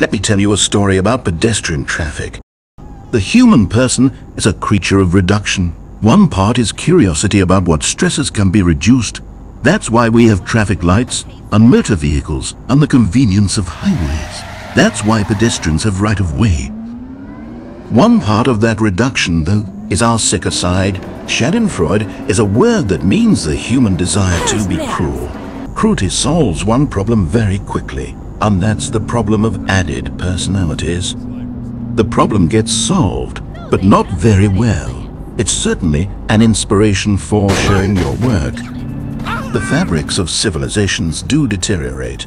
Let me tell you a story about pedestrian traffic. The human person is a creature of reduction. One part is curiosity about what stresses can be reduced. That's why we have traffic lights and motor vehicles and the convenience of highways. That's why pedestrians have right of way. One part of that reduction, though, is our sicker side. Schadenfreude is a word that means the human desire to be cruel. Cruelty solves one problem very quickly, and that's the problem of added personalities. The problem gets solved, but not very well. It's certainly an inspiration for showing your work. The fabrics of civilizations do deteriorate.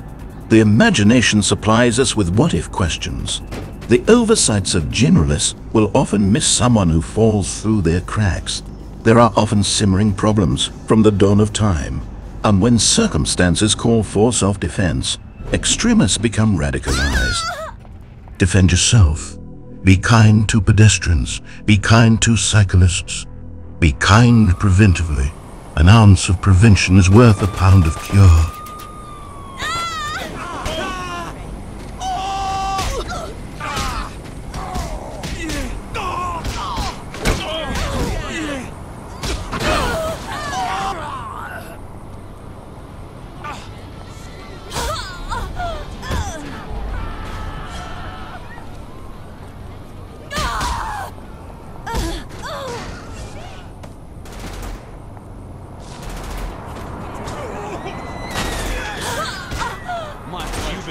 The imagination supplies us with what-if questions. The oversights of generalists will often miss someone who falls through their cracks. There are often simmering problems from the dawn of time. And when circumstances call for self-defense, extremists become radicalized. Defend yourself. Be kind to pedestrians. Be kind to cyclists. Be kind preventively. An ounce of prevention is worth a pound of cure.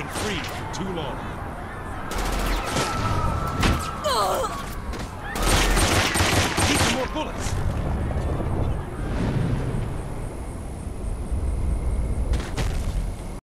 Been free for too long.